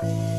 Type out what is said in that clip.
拜。